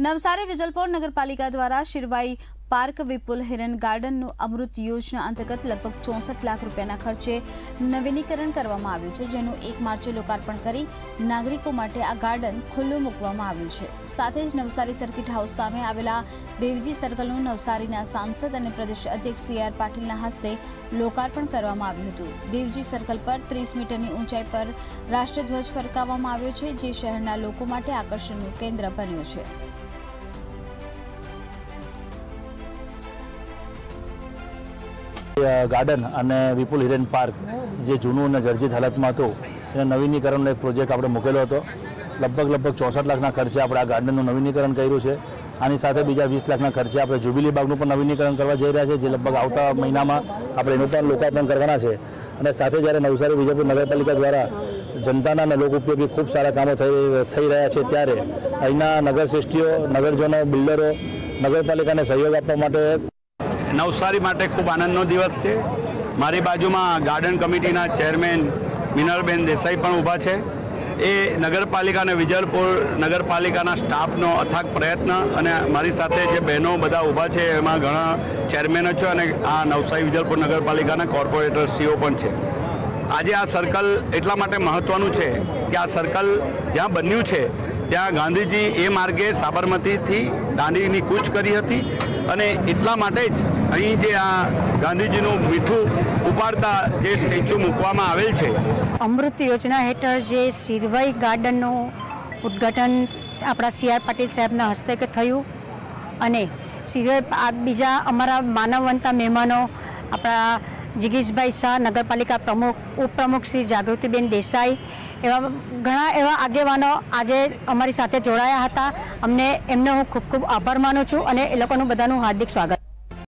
નવસારી વિજલપોર નગરપાલિકા દ્વારા શિરવાઈ પાર્ક વિપુલ હિરન ગાર્ડનનું અમૃત યોજના અંતર્ગત લગભગ ચોસઠ લાખ રૂપિયાના ખર્ચે નવીનીકરણ કરવામાં આવ્યું છે, જેનું એક માર્ચે લોકાર્પણ કરી નાગરિકો માટે આ ગાર્ડન ખુલ્લું મૂકવામાં આવ્યું છે. સાથે જ નવસારી સર્કિટ હાઉસ સામે આવેલા દેવજી સર્કલનું નવસારીના સાંસદ અને પ્રદેશ અધ્યક્ષ સી આર પાટીલના હસ્તે લોકાર્પણ કરવામાં આવ્યું હતું. દેવજી સર્કલ પર ત્રીસ મીટરની ઊંચાઈ પર રાષ્ટ્રધ્વજ ફરકાવવામાં આવ્યો છે, જે શહેરના લોકો માટે આકર્ષણનું કેન્દ્ર બન્યું છે. ગાર્ડન અને વિપુલ હિરેન પાર્ક જે જૂનું અને જર્જિત હાલતમાં હતું, એના નવીનીકરણનો એક પ્રોજેક્ટ આપણે મૂકેલો હતો. લગભગ લગભગ ચોસઠ લાખના ખર્ચે આપણે આ ગાર્ડનનું નવીનીકરણ કર્યું છે. આની સાથે બીજા વીસ લાખના ખર્ચે આપણે જુબીલી બાગનું પણ નવીનીકરણ કરવા જઈ રહ્યા છે, જે લગભગ આવતા મહિનામાં આપણે એનું પણ લોકાર્પણ કરવાના છે. અને સાથે જ્યારે નવસારી વિજયપુર નગરપાલિકા દ્વારા જનતાના અને લોક ઉપયોગી ખૂબ સારા કામો થઈ થઈ રહ્યા છે, ત્યારે અહીંના નગરશ્રેષ્ઠીઓ, નગરજનો, બિલ્ડરો, નગરપાલિકાને સહયોગ આપવા માટે નવસારી માટે ખૂબ આનંદનો દિવસ છે. મારી બાજુમાં ગાર્ડન કમિટીના ચેરમેન મિનલબેન દેસાઈ પણ ઊભા છે. એ નગરપાલિકા અને વિજલપુર નગરપાલિકાના સ્ટાફનો અથાગ પ્રયત્ન અને મારી સાથે જે બહેનો બધા ઊભા છે, એમાં ઘણા ચેરમેનો છે અને આ નવસારી વિજલપુર નગરપાલિકાના કોર્પોરેટર સીઓ પણ છે. આજે આ સર્કલ એટલા માટે મહત્ત્વનું છે કે આ સર્કલ જ્યાં બન્યું છે ત્યાં ગાંધીજી એ માર્ગે સાબરમતીથી દાંડીની કૂચ કરી હતી અને એટલા માટે જ અહીં જે આ ગાંધીજીનું મીઠું ઉપાડતા જે સ્ટેચ્યુ મૂકવામાં આવેલ છે. અમૃત યોજના હેઠળ જે સિરવાઈ ગાર્ડનનું ઉદ્ઘાટન આપણા સી આર પાટીલ સાહેબના હસ્તે થયું અને સિરવાઈ બીજા અમારા માનવવંતા મહેમાનો આપણા જિગીશભાઈ શાહ, નગરપાલિકા પ્રમુખ, ઉપપ્રમુખ શ્રી જાગૃતિબેન દેસાઈ એવા ઘણા એવા આગેવાનો આજે અમારી સાથે જોડાયા હતા. અમને એમનો હું ખૂબ ખૂબ આભાર માનું છું અને એ લોકોનું બધાનું હાર્દિક સ્વાગત